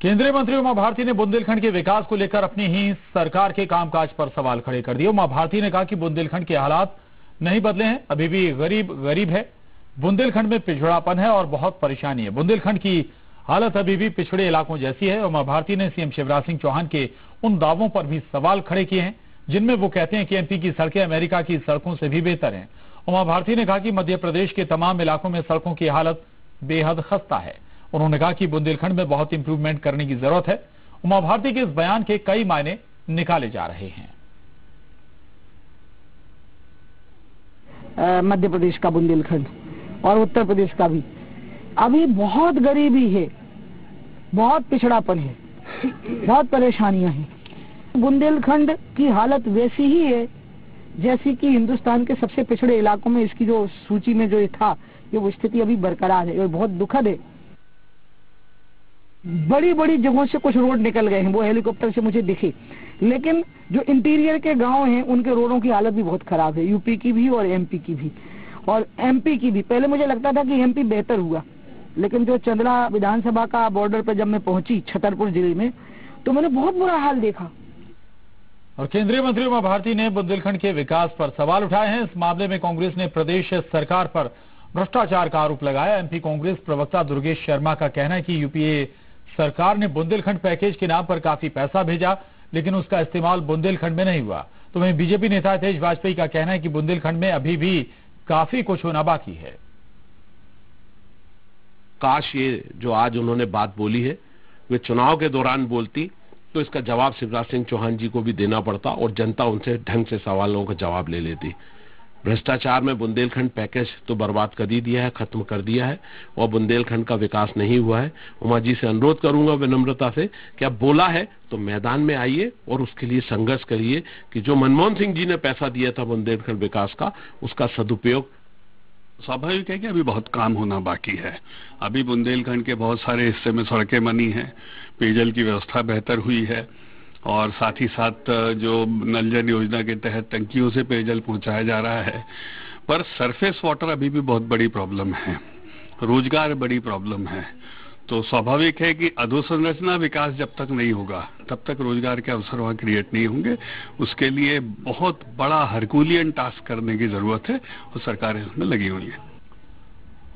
केंद्रीय मंत्री उमा भारती ने बुंदेलखंड के विकास को लेकर अपनी ही सरकार के कामकाज पर सवाल खड़े कर दिए। उमा भारती ने कहा कि बुंदेलखंड के हालात नहीं बदले हैं, अभी भी गरीब गरीब है। बुंदेलखंड में पिछड़ापन है और बहुत परेशानी है। बुंदेलखंड की हालत अभी भी पिछड़े इलाकों जैसी है उमा भारती ने सीएम शिवराज सिंह चौहान के उन दावों पर भी सवाल खड़े किए हैं, जिनमें वो कहते हैं कि एमपी की सड़कें अमेरिका की सड़कों से भी बेहतर हैं। उमा भारती ने कहा कि मध्य प्रदेश के तमाम इलाकों में सड़कों की हालत बेहद खस्ता है। उन्होंने कहा कि बुंदेलखंड में बहुत इंप्रूवमेंट करने की ज़रूरत है। उमा भारती के इस बयान के कई मायने निकाले जा रहे हैं। मध्य प्रदेश का बुंदेलखंड और उत्तर प्रदेश का भी। अभी बहुत गरीबी है, बहुत पिछड़ापन है, बहुत परेशानियाँ हैं। बुंदेलखंड की हालत वैसी ही है, जैसी कि हिंदुस्तान के सबसे पिछड़े इलाकों में इसकी जो सूची में जो था, ये वो स्थिति अभी बरकरार है और बहुत दुखद है। बड़ी बड़ी जगहों से कुछ रोड निकल गए हैं, वो हेलीकॉप्टर से मुझे दिखे। लेकिन जो इंटीरियर के गाँव हैं, उनके रोडों की हालत भी बहुत खराब है, यूपी की भी और एमपी की भी। और एमपी की भी, पहले मुझे लगता था कि एमपी बेहतर हुआ, लेकिन जो चंद्रा विधानसभा का बॉर्डर पर जब मैं पहुँची, छतरपुर ज़िले में तो मैंने बहुत बुरा हाल देखा। और केंद्रीय मंत्री उमा भारती ने बुंदेलखंड के विकास पर सवाल उठाए हैं। इस मामले में कांग्रेस ने प्रदेश सरकार पर भ्रष्टाचार का आरोप लगाया। एमपी कांग्रेस प्रवक्ता दुर्गेश शर्मा का कहना है कि यूपीए सरकार ने बुंदेलखंड पैकेज के नाम पर काफ़ी पैसा भेजा, लेकिन उसका इस्तेमाल बुंदेलखंड में नहीं हुआ। तो वहीं बीजेपी नेता तेज वाजपेयी का कहना है कि बुंदेलखंड में अभी भी काफ़ी कुछ होना बाकी है। काश ये जो आज उन्होंने बात बोली है, वे चुनाव के दौरान बोलती तो इसका जवाब शिवराज सिंह चौहान जी को भी देना पड़ता और जनता उनसे ढंग से सवालों का जवाब ले लेती। भ्रष्टाचार में बुंदेलखंड पैकेज तो बर्बाद कर ही दिया है, खत्म कर दिया है, और बुंदेलखंड का विकास नहीं हुआ है। उमा जी से अनुरोध करूँगा विनम्रता से कि अब बोला है तो मैदान में आइए और उसके लिए संघर्ष करिए कि जो मनमोहन सिंह जी ने पैसा दिया था बुंदेलखंड विकास का, उसका सदुपयोग स्वाभाविक है कि अभी बहुत काम होना बाकी है। अभी बुंदेलखंड के बहुत सारे हिस्से में सड़कें बनी हैं, पेयजल की व्यवस्था बेहतर हुई है और साथ ही साथ जो नल जल योजना के तहत टंकियों से पेयजल पहुँचाया जा रहा है, पर सरफेस वाटर अभी भी बहुत बड़ी प्रॉब्लम है, रोज़गार बड़ी प्रॉब्लम है। तो स्वाभाविक है कि अधोसंरचना विकास जब तक नहीं होगा, तब तक रोज़गार के अवसर वहाँ क्रिएट नहीं होंगे। उसके लिए बहुत बड़ा हरकुलियन टास्क करने की ज़रूरत है और सरकारें उसमें लगी हुई है।